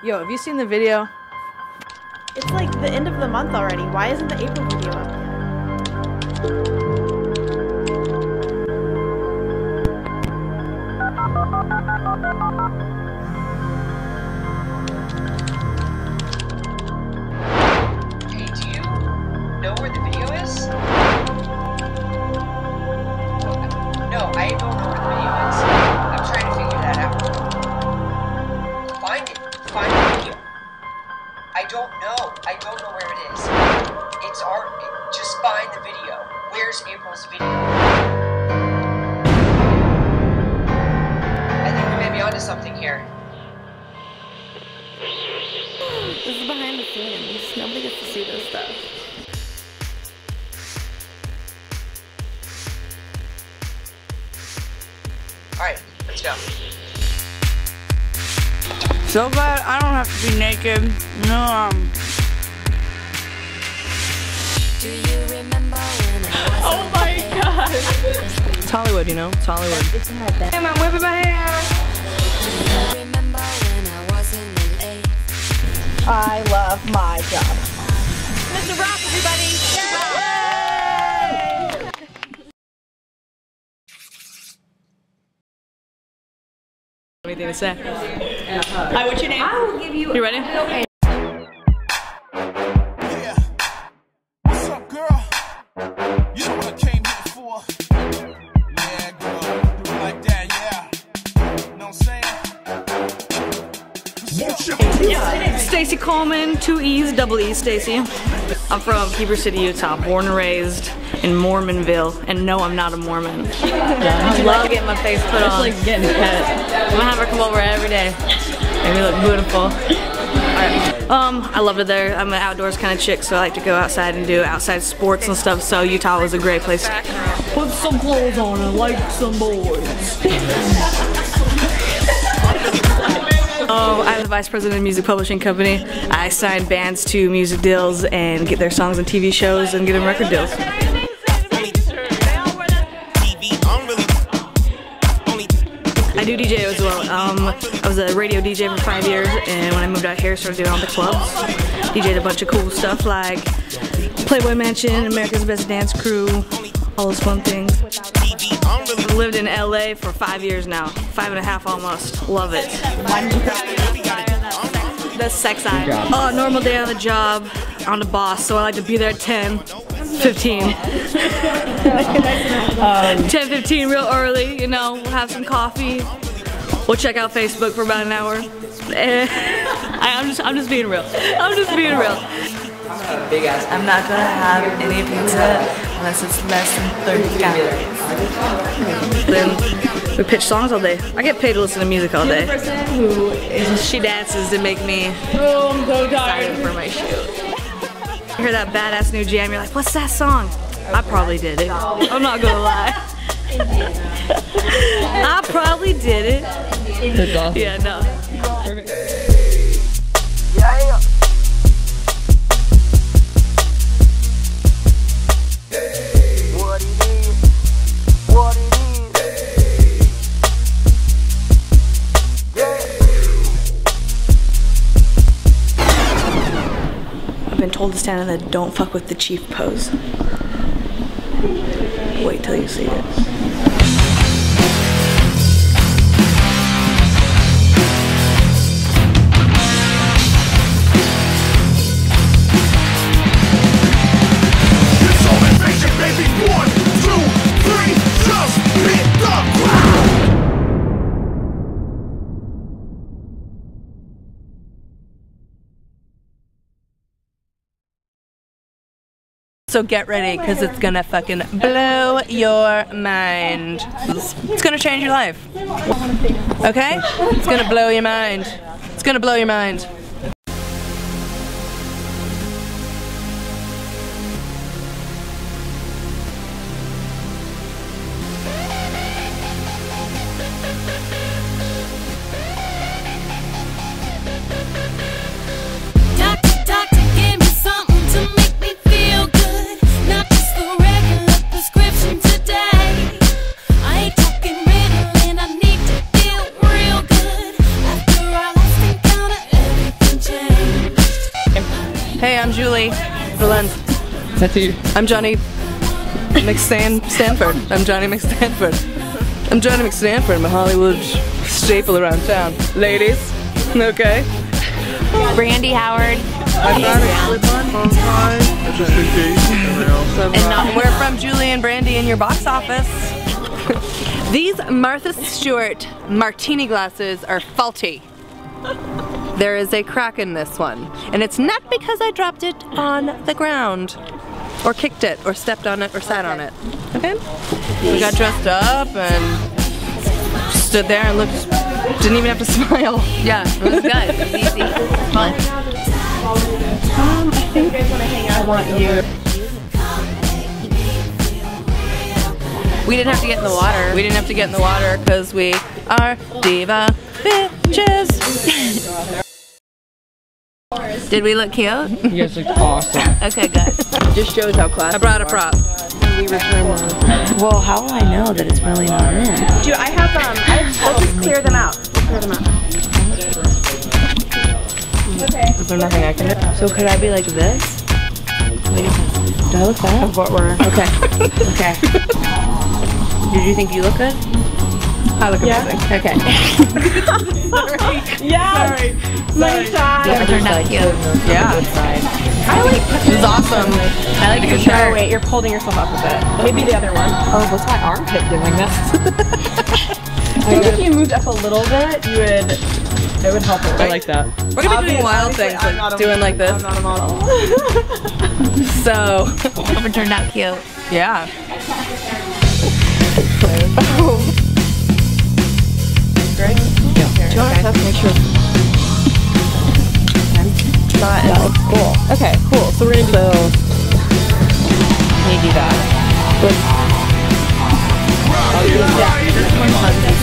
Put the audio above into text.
Yo, have you seen the video? It's like the end of the month already. Why isn't the April video up yet? Is scenes. Nobody gets to see this stuff. Alright, let's go. So glad I don't have to be naked. No, um. Oh my god! It's Hollywood, you know? It's Hollywood. Hey, I'm whipping my hair. I love my job. Mr. Rock, everybody! Anything to say? Hi, what's your name? I will give you. You ready? Yeah. Coleman, two E's, double E, Stacee. I'm from Heber City, Utah, born and raised in Mormonville, and no, I'm not a Mormon. I love getting my face put on. like getting pet. I'm gonna have her come over every day. Make me look beautiful. Alright. Um, I love it there. I'm an outdoors kind of chick, so I like to go outside and do outside sports and stuff. So Utah was a great place. Put some clothes on and like some boys. I'm the vice president of Music Publishing Company. I sign bands to music deals and get their songs on TV shows and get them record deals. I do DJ as well. Um, I was a radio DJ for five years, and when I moved out here, started doing all the clubs. DJed a bunch of cool stuff like Playboy Mansion, America's Best Dance Crew, all those fun things. I've lived in LA for five years now, five and a half almost. Love it. The sex eye. Oh, normal day on the job. I'm the boss, so I like to be there at 10, 15. 10, 15 real early, you know, we'll have some coffee. We'll check out Facebook for about an hour. Eh, I, I'm just, I'm just being real. I'm just being real. I'm not gonna have any pizza unless it's less than 30 calories. Then we pitch songs all day. I get paid to listen to music all day. Who is She dances to make me oh, I'm so tired for my shoot. You hear that badass new jam, you're like, what's that song? I probably did it. I'm not gonna lie. I probably did it. Yeah, no. I've been told to stand in the don't fuck with the chief pose. Wait till you see it. So get ready because it's gonna fucking blow your mind. It's gonna change your life. Okay? It's gonna blow your mind. It's gonna blow your mind. Hey, I'm Julie Berlin. That's you. I'm Johnny McStan Stanford. I'm Johnny McStanford. I'm Johnny McStanford. I'm a Hollywood staple around town. Ladies, okay? Brandy Howard. I got it. Slip on, on time. Just. And not, um, we're from Julie and Brandy in your box office. These Martha Stewart martini glasses are faulty. There is a crack in this one. And it's not because I dropped it on the ground. Or kicked it, or stepped on it, or sat on it. Okay? We got dressed up and stood there and looked, didn't even have to smile. Yeah, it was good. It was easy. Fun. Um, we didn't have to get in the water. We didn't have to get in the water because we are diva bitches. Did we look cute? You guys look awesome. Okay, good. Just shows how class. I brought a prop. Well, how will I know that it's really not in? Dude, I have um. I, let's just clear them out. Let's clear them out. Okay. Is there nothing I can do? So could I be like this? Do I look bad? What we're Okay. Okay. Did you think you look good? I look amazing. Okay. Yeah. Sorry. Money shot. It turned out cute. Yeah. I like. This is awesome. I like your shirt. Oh shirt. wait, you're holding yourself up a bit. Maybe the other one. Oh, what's my armpit doing this? I think if you moved up a little bit, you would. It would help a lot. I like that. We're gonna be doing wild things, like doing like this. I'm not a model. So, Hope it turned out cute. yeah.